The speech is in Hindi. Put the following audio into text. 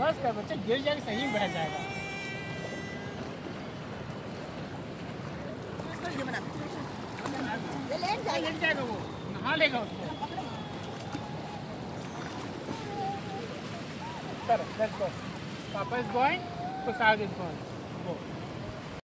बस कर बच्चा गिर जाएगा सही में बह जाएगा। जाएगा। वो नहा लेगा उसको। कर let's go papa is going तो साथ इज़